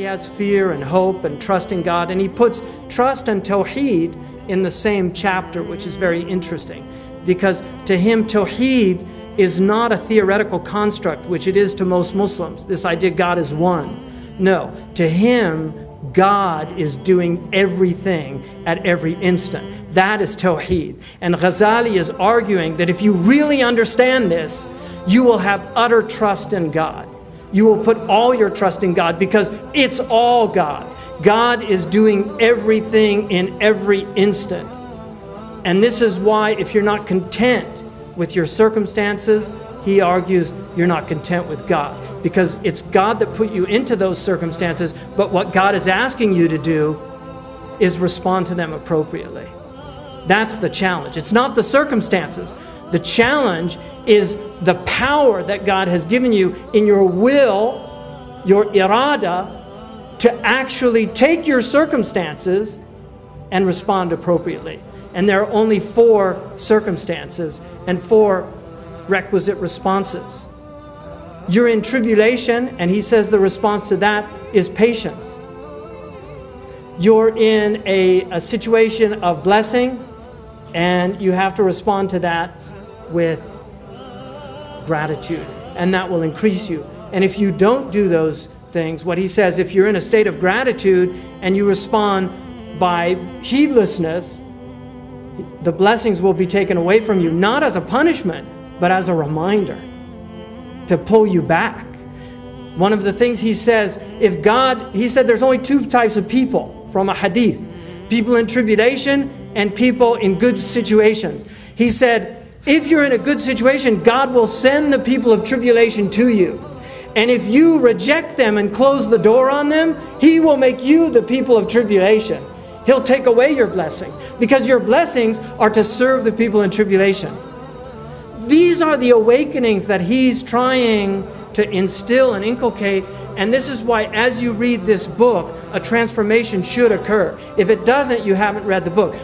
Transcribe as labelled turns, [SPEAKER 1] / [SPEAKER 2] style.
[SPEAKER 1] He has fear and hope and trust in God, and he puts trust and Tawheed in the same chapter, which is very interesting. Because to him, Tawheed is not a theoretical construct, which it is to most Muslims, this idea God is one. No, to him, God is doing everything at every instant. That is Tawheed. And Ghazali is arguing that if you really understand this, you will have utter trust in God. You will put all your trust in God because it's all God. God is doing everything in every instant. And this is why, if you're not content with your circumstances, he argues you're not content with God. Because it's God that put you into those circumstances, but what God is asking you to do is respond to them appropriately. That's the challenge. It's not the circumstances. The challenge is the power that God has given you in your will, your irada, to actually take your circumstances and respond appropriately. And there are only four circumstances and four requisite responses. You're in tribulation, and he says the response to that is patience. You're in a, a situation of blessing, and you have to respond to that with gratitude, and that will increase you. And if you don't do those things, what he says, if you're in a state of gratitude and you respond by heedlessness, the blessings will be taken away from you, not as a punishment, but as a reminder to pull you back. One of the things he says, if God, he said there's only two types of people from a hadith people in tribulation and people in good situations. He said, if you're in a good situation, God will send the people of tribulation to you. And if you reject them and close the door on them, He will make you the people of tribulation. He'll take away your blessings because your blessings are to serve the people in tribulation. These are the awakenings that He's trying to instill and inculcate. And this is why, as you read this book, a transformation should occur. If it doesn't, you haven't read the book.